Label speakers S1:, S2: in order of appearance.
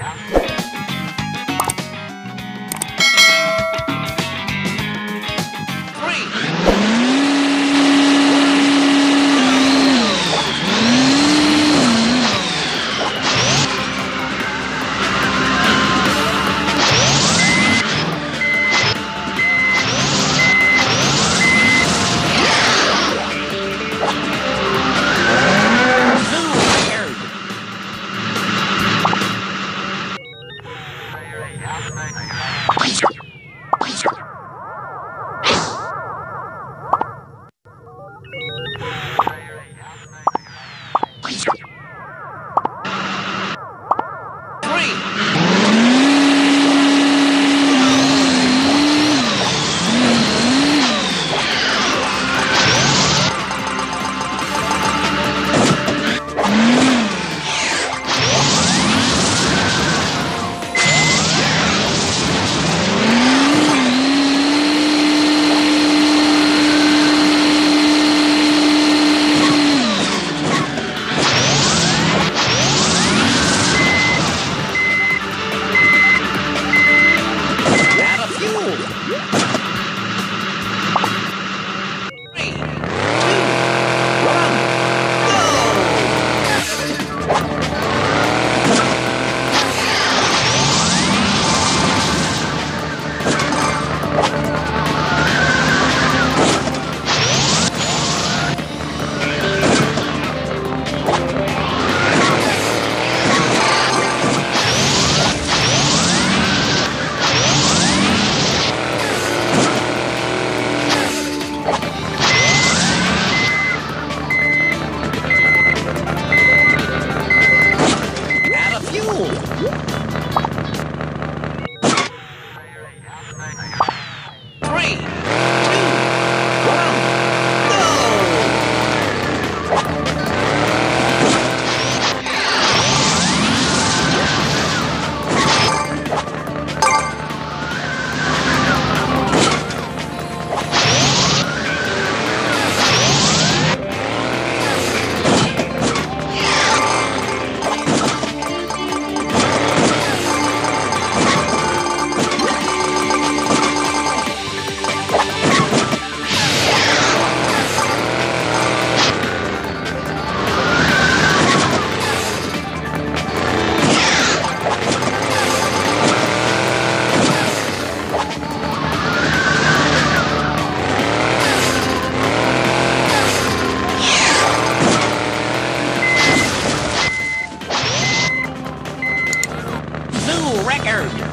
S1: Yeah.
S2: Gol!
S3: area.